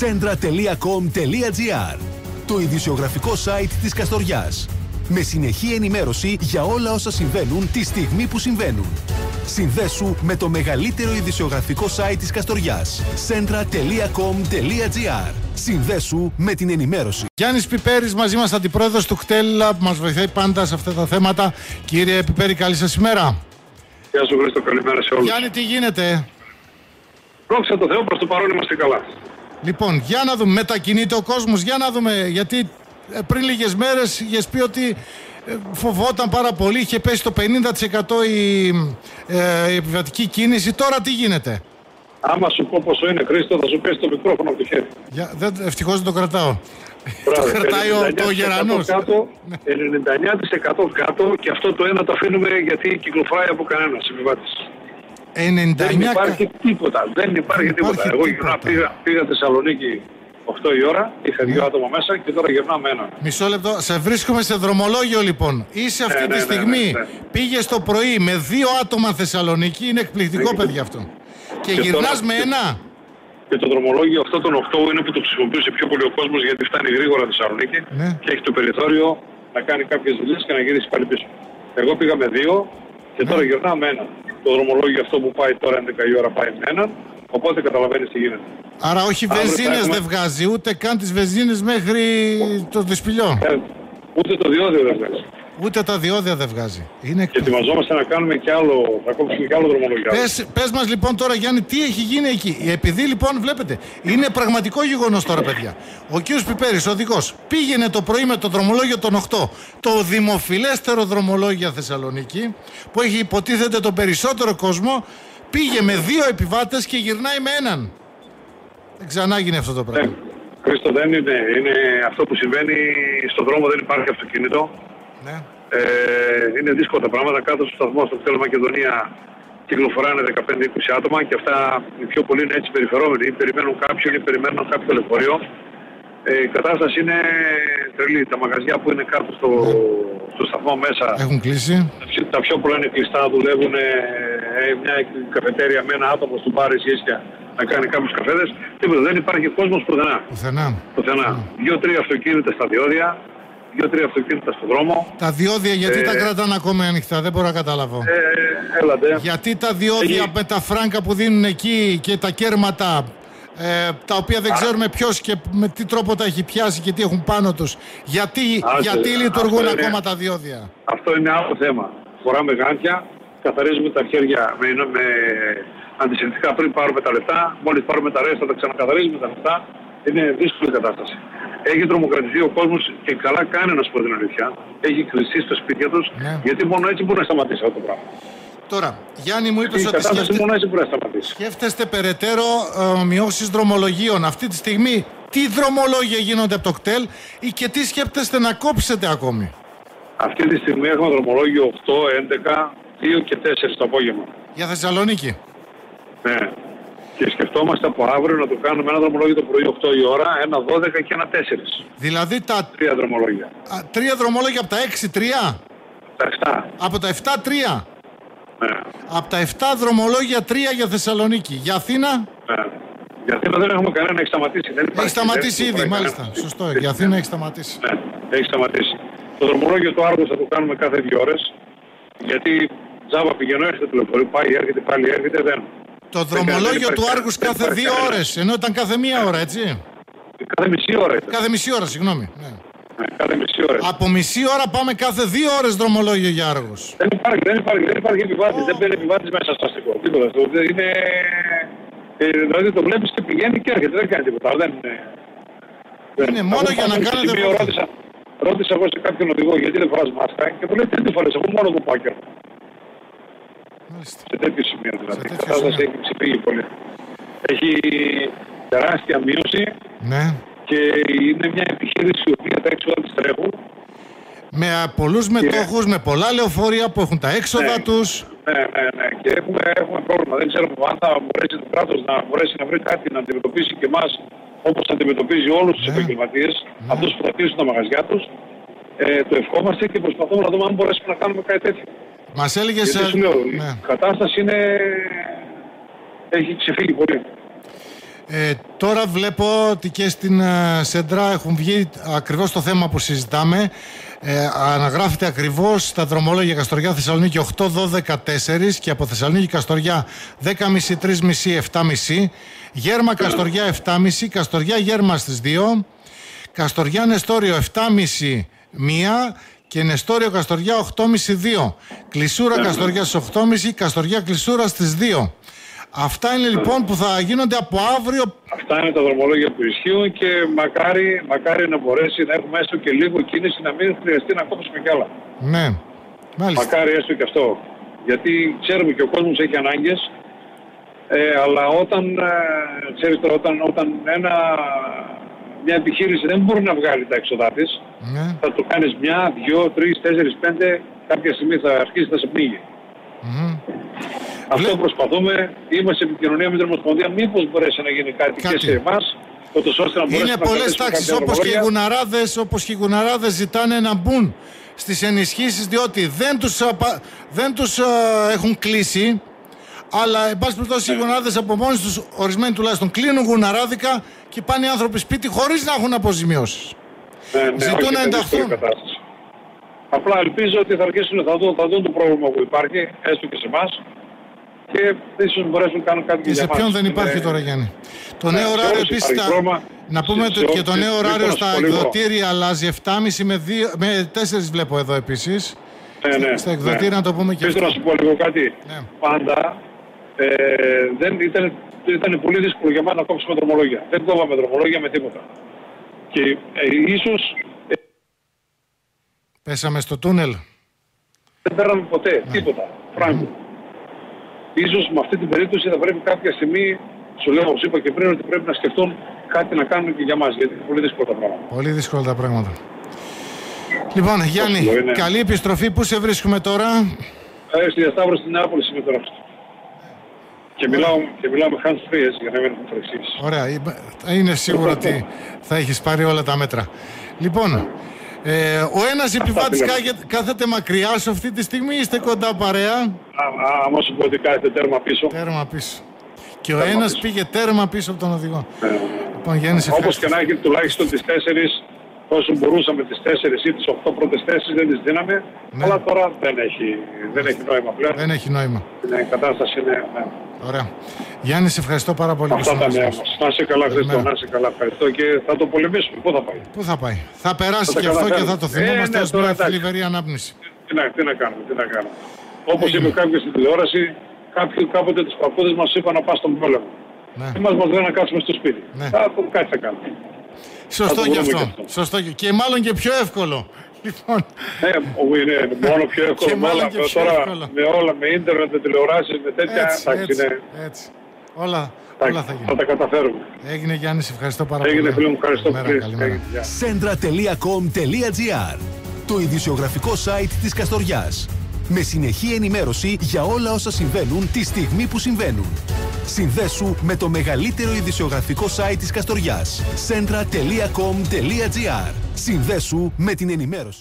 centra.com.gr Το ειδησιογραφικό site της Καστοριάς. Με συνεχή ενημέρωση για όλα όσα συμβαίνουν τη στιγμή που συμβαίνουν. Συνδέσου με το μεγαλύτερο ειδησιογραφικό site της Καστοριάς. centra.com.gr Συνδέσου με την ενημέρωση. Γιάννης Πιπέρης μαζί μας αντιπρόεδρος του κτέλ που μας βοηθάει πάντα σε αυτά τα θέματα. Κύριε Πιπέρη καλή σας ημέρα. Γεια σου Χρήστο, καλημέρα σε όλους. Γιάννη τι γίνεται; Δόξα τω Θεώ, προς το παρόν είμαστε καλά. Λοιπόν, για να δούμε, μετακινείται ο κόσμος, για να δούμε, γιατί ε, πριν λίγες μέρες είχες πει ότι ε, φοβόταν πάρα πολύ, είχε πέσει το 50% η, ε, η επιβατική κίνηση, τώρα τι γίνεται; Άμα σου πω πόσο είναι Χρήστο, θα σου πέσει το μικρόφωνο από το χέρι. Για, δεν, ευτυχώς δεν το κρατάω. Μπράβο, το κρατάει ο, 99% το γερανός. Κάτω, 99% κάτω και αυτό το ένα το αφήνουμε γιατί κυκλοφοράει από κανένας επιβάτης. 99 Δεν υπάρχει κα- τίποτα. Δεν υπάρχει, Δεν τίποτα. υπάρχει Εγώ τίποτα. γυρνάω, πήγα, πήγα Θεσσαλονίκη 8 η ώρα, είχα Ναι. δύο άτομα μέσα και τώρα γυρνάω με έναν. Μισό λεπτό. Σε βρίσκουμε σε δρομολόγιο λοιπόν. Είσαι αυτή Ναι, τη ναι, ναι, στιγμή. ναι, ναι. Πήγε το πρωί με δύο άτομα Θεσσαλονίκη. Είναι εκπληκτικό, Ναι. παιδιά αυτό. Και, Και γυρνάς τώρα- με ένα. Και το δρομολόγιο αυτό των 8 είναι που το χρησιμοποιούσε πιο πολύ ο κόσμος γιατί φτάνει γρήγορα Θεσσαλονίκη Ναι. και έχει το περιθώριο να κάνει κάποιες δουλειές και να γυρίσει πάλι πίσω. Εγώ πήγα με δύο και τώρα γυρνάω με έναν. Το δρομολόγιο αυτό που πάει τώρα 11 η ώρα πάει με έναν. Οπότε καταλαβαίνεις τι γίνεται. Άρα όχι Αύριο θα βενζίνες έχουμε- δεν βγάζει, ούτε καν τις βενζίνες μέχρι το δυσπηλιό. Ε, ούτε το διόδιο δεν βγάζει. Ούτε τα διόδια δεν βγάζει. Είναι Και εκπληκτικό. ετοιμαζόμαστε να κάνουμε κι άλλο, θα κόψουμε κι άλλο δρομολόγιο. Πες, πες μας λοιπόν τώρα Γιάννη τι έχει γίνει εκεί. Επειδή λοιπόν βλέπετε είναι πραγματικό γεγονός τώρα παιδιά. Ο κ. Πιπέρης, ο οδηγός, πήγαινε το πρωί με το δρομολόγιο των 8. Το δημοφιλέστερο δρομολόγιο για Θεσσαλονίκη που έχει υποτίθεται τον περισσότερο κόσμο. Πήγε με δύο επιβάτες και γυρνάει με έναν. Δεν ξανά γίνει αυτό το Ε, πράγμα. Χρήστο δεν είναι, είναι αυτό που συμβαίνει στον δρόμο δεν υπάρχει αυτοκίνητο. Ναι. Ε, είναι δύσκολα τα πράγματα. Κάτω στο σταθμό στο κτέλ Μακεδονία κυκλοφοράνε 15-20 άτομα και αυτά οι πιο πολλοί είναι έτσι περιφερόμενοι. Ή Περιμένουν κάποιον ή περιμένουν κάποιο λεωφορείο. Ε, η κατάσταση είναι τρελή. Τα μαγαζιά που είναι κάτω στο, στο σταθμό μέσα, Έχουν κλείσει. τα πιο- τα πιο πολλά είναι κλειστά, δουλεύουν ε, μια καφετέρια με ένα άτομο του πάρει ίσια να κάνει κάποιους καφέδες. Τίποτα, δεν υπάρχει κόσμος πουθενά. Πουθενά. πουθενά. Δύο-τρία αυτοκίνητα στα διόδια, δύο-τρία αυτοκίνητα στον δρόμο. Τα διόδια γιατί Ε, τα κρατάνε ακόμα ανοιχτά, δεν μπορώ να καταλάβω. Ε, έλατε. Γιατί τα διόδια Έχει- με τα φράγκα που δίνουν εκεί και τα κέρματα ε, τα οποία δεν ξέρουμε ποιος και με τι τρόπο τα έχει πιάσει και τι έχουν πάνω τους. Γιατί, Άσε, γιατί λειτουργούν αυτό είναι- ακόμα τα διόδια; Αυτό είναι άλλο θέμα. Φοράμε γάντια, καθαρίζουμε τα χέρια με, με αντισηπτικά πριν πάρουμε τα λεφτά. Μόλις πάρουμε τα ρέστα τα ξανακαθαρίζουμε τα λεφτά. Είναι δύσκολη κατάσταση. Έχει τρομοκρατηθεί ο κόσμος και καλά κάνει να σου πω την αλήθεια. Έχει κλειστεί στα σπίτια τους Ναι. γιατί μόνο έτσι μπορεί να σταματήσει αυτό το πράγμα. Τώρα, Γιάννη μου Η είπες ότι κατάσταση σκέφτε, μόνο έτσι μπορεί να σταματήσει. σκέφτεστε περαιτέρω ε, μειώσεις δρομολογίων. Αυτή τη στιγμή τι δρομολόγια γίνονται από το κτέλ ή και τι σκέπτεστε να κόψετε ακόμη; Αυτή τη στιγμή έχουμε δρομολόγιο 8, 11, 2 και 4 το απόγευμα. Για Θεσσαλονίκη. Ναι. Και σκεφτόμαστε από αύριο να το κάνουμε ένα δρομολόγιο το πρωί 8 η ώρα, ένα 12 και ένα 4. Δηλαδή τα Τρία δρομολόγια. α, τρία δρομολόγια από τα 6-3. Τα 7. Από τα 7-3. Ναι. Από τα 7 δρομολόγια 3 για Θεσσαλονίκη. Για Αθήνα; Ναι. Για Αθήνα δεν έχουμε κανένα, έχει σταματήσει. Δεν υπάρχει, έχει σταματήσει δεν ήδη, υπάρχει μάλιστα. κανένας. Σωστό. Για Αθήνα έχει σταματήσει. Ναι, έχει σταματήσει. Το δρομολόγιο του Άργου θα το κάνουμε κάθε δύο ώρες. Γιατί τζάμπα πηγαίνω, έρχεται το λεωφορείο, πάει, έρχεται, πάλι έρχεται, δεν. Το δρομολόγιο δεν του υπάρχει Άργους κανένα- κάθε δεν δύο υπάρχει ώρες, ενώ ήταν κάθε μία ώρα, έτσι. Κάθε μισή ώρα ήταν. Κάθε μισή ώρα, συγγνώμη. Ναι. Ναι, κάθε μισή ώρα. Από μισή ώρα πάμε κάθε δύο ώρες δρομολόγιο για Άργους. Δεν υπάρχει, δεν υπάρχει, δεν υπάρχει επιβάτης. Δεν μπαίνει επιβάτης μέσα στο αστικό. Τίποτα. Το, δεν είναι... Ε, δηλαδή το βλέπεις και πηγαίνει και έρχεται. Δεν κάνει τίποτα. Δεν είναι. Είναι μόνο Εγώ για να κάποια κάνετε στιγμή βόλτα. Ρώτησα, ρώτησα εγώ σε κάποιον οδηγό γιατί δεν φοράς μάσκα και μου λέει τι φορές, εγώ μόνο μου πάω και έρχομαι. Μάλιστα. Σε τέτοιο σημείο δηλαδή. Σε Η τέτοιο κατάσταση σημείο. έχει ξεφύγει πολύ. Έχει τεράστια μείωση Ναι. και είναι μια επιχείρηση η οποία τα έξοδα της τρέχουν. Με α, πολλούς μετόχους, με πολλά λεωφορεία που έχουν τα έξοδα Ναι. τους. Ναι, ναι, ναι. Και έχουμε, έχουμε πρόβλημα. Δεν ξέρουμε αν θα μπορέσει το κράτος να μπορέσει να βρει κάτι να αντιμετωπίσει και εμάς όπως αντιμετωπίζει όλους τους Ναι. επαγγελματίες, αυτούς που θα κλείσουν τα μαγαζιά τους. Ε, το ευχόμαστε και προσπαθούμε να δούμε αν μπορέσουμε να κάνουμε κάτι τέτοιο. Μας έλεγες... Γιατί ε, σου λέω, ναι. η κατάσταση είναι... έχει ξεφύγει πολύ. Ε, τώρα βλέπω ότι και στην ε, Σεντρά έχουν βγει ακριβώς το θέμα που συζητάμε. Ε, αναγράφεται ακριβώς στα δρομολόγια Καστοριά Θεσσαλονίκη 8, 12, 4 και από Θεσσαλονίκη Καστοριά 10.30, 3.30, 7.30. Γέρμα Καστοριά 7.30, Καστοριά Γέρμα στις 2. Καστοριά Νεστόριο 7.30 1 και Νεστόριο Καστοριά 8.30 2. Κλεισούρα Καστοριά στις 8.30, Καστοριά Κλεισούρα στις 2. Αυτά είναι λοιπόν που θα γίνονται από αύριο. Αυτά είναι τα δρομολόγια που ισχύουν και μακάρι, μακάρι να μπορέσει να έχουμε έστω και λίγο κίνηση να μην χρειαστεί να κόψουμε κι άλλα. Ναι, μάλιστα. Μακάρι έστω και αυτό. Γιατί ξέρουμε και ο κόσμος έχει ανάγκες, ε, αλλά όταν, ε, ξέρεις τώρα, όταν, όταν ένα, μια επιχείρηση δεν μπορεί να βγάλει τα έξοδά της, Ναι. θα το κάνεις μια, δυο, τρεις, τέσσερις, πέντε, κάποια στιγμή θα αρχίσει να σε πνίγει. Μμμ. Αυτό Βλέ- προσπαθούμε, είμαστε σε επικοινωνία με την Ομοσπονδία, μήπως μπορέσει να γίνει κάτι, Κάτι. και σε εμάς, ούτως ώστε να μπορέσουμε Είναι να πολλές κρατήσουμε τάξεις κάποια όπως και οι δρομολόγια. γουναράδες όπως και οι γουναράδες ζητάνε να μπουν στις ενισχύσεις διότι δεν τους δεν τους, α, έχουν κλείσει. Αλλά, εν πάση περιπτώσει, οι γουναράδες από μόνοι τους, ορισμένοι τουλάχιστον, κλείνουν γουναράδικα και πάνε οι άνθρωποι σπίτι χωρίς να έχουν αποζημιώσεις. Ναι, ναι, Ζητούν όχι, να είναι ενταχθούν. δύσκολη κατάσταση. Απλά ελπίζω ότι θα αρχίσουν, θα δουν, θα δουν το πρόβλημα που υπάρχει, έστω και σε εμάς, και ίσως μπορέσουν να κάνουν κάτι Και σε για ποιον μας. δεν υπάρχει Είναι- τώρα, Γιάννη; Το Ναι, νέο σε ωράριο όλους επίσης. υπάρχει πρόβλημα. Να πούμε Σε- ότι σε και το όλους. νέο Μήπως ωράριο να στα σου πω λίγο. εκδοτήρια αλλάζει 7.30 με, δύο- με 4 βλέπω εδώ επίσης. Ναι, ναι, Στα εκδοτήρια να το πούμε και Πες αυτό. να σου πω λίγο κάτι. Ναι. Πάντα ε, δεν ήταν, ήταν πολύ δύσκολο για μας να κόψουμε δρομολόγια. Δεν κόβαμε δρομολόγια με τίποτα. Και ε, ίσως ε, Πέσαμε στο τούνελ. δεν παίρναμε ποτέ Ναι. τίποτα. Φράγκο. Ίσως με αυτή την περίπτωση θα πρέπει κάποια στιγμή, σου λέω όπως είπα και πριν, ότι πρέπει να σκεφτούν κάτι να κάνουν και για μας, γιατί είναι πολύ δύσκολα τα πράγματα. Πολύ δύσκολα τα πράγματα. Λοιπόν, Γιάννη, Εύκολο είναι. καλή επιστροφή. Πού σε βρίσκουμε τώρα; Ε, στη διασταύρωση στην Νεάπολη είμαι τώρα. Και μιλάω, και μιλάω με hands free έτσι, για να μην έχουν παρεξήγηση. Ωραία, είμαι- είναι σίγουρο ότι θα έχεις πάρει όλα τα μέτρα. Λοιπόν, ε, ο ένας επιβάτης λέμε. κάγε- κάθεται μακριά σου αυτή τη στιγμή, είστε κοντά παρέα; Α- α- Άμα σου πω ότι κάθεται τέρμα πίσω. Τέρμα πίσω. Και ο Τέρμα ένας πίσω. πήγε τέρμα πίσω από τον οδηγό. Ε, Λοιπόν, Γιάννης, σε Όπως ευχαριστώ. και να έχει τουλάχιστον τις τέσσερις, όσο μπορούσαμε τις τέσσερις ή τις οχτώ πρώτες θέσεις δεν τις δίναμε. Ναι. Αλλά τώρα δεν έχει, δεν έχει νόημα πλέον. Δεν έχει νόημα. Η κατάσταση είναι... Ναι. Ωραία. Γιάννη, σε ευχαριστώ πάρα πολύ. που Αυτά τα ήσουν νέα μαζί μας. μας. Να είσαι καλά Χριστό, Καλημέρα. να είσαι καλά. Ευχαριστώ και θα το πολεμήσουμε. Πού θα πάει; Πού θα πάει; Θα περάσει Θα τα και αυτό και καταφέρουμε. θα το Ε, θυμόμαστε ναι, ως τώρα μια εντάξει. θλιβερή ανάπνηση. Τι να, τι να κάνουμε, τι να κάνουμε. Όπως Έγινε. είπε κάποιος στην τηλεόραση, κάποιοι, κάποτε τους παππούδες μας είπαν να πας στον πόλεμο. Ναι. Εμάς μας λένε να κάτσουμε στο σπίτι. Ναι. Α, κάτι θα κάνουμε. Σωστό το και βρούμε αυτό. και αυτό. Σωστό και, και μάλλον και πιο εύκολο. Λοιπόν, Ναι, ο- είναι μόνο πιο Και εύκολο με μάλλον όλα, και με πιο τώρα, εύκολο. με όλα, με ίντερνετ, με τηλεοράσεις, με τέτοια, έτσι, εντάξει, έτσι, είναι, έτσι. Όλα, θα, όλα θα θα γίνουν. τα καταφέρουμε. Έγινε Γιάννης, σε ευχαριστώ πάρα Έγινε πολύ. φίλε μου, ευχαριστώ Καλημέρα, πολύ. καλημέρα. Έγινε, γεια. centra.com.gr Το ειδησιογραφικό site της Καστοριάς. Με συνεχή ενημέρωση για όλα όσα συμβαίνουν τη στιγμή που συμβαίνουν. Συνδέσου με το μεγαλύτερο ειδησιογραφικό site της Καστοριάς. centra.com.gr Συνδέσου με την ενημέρωση.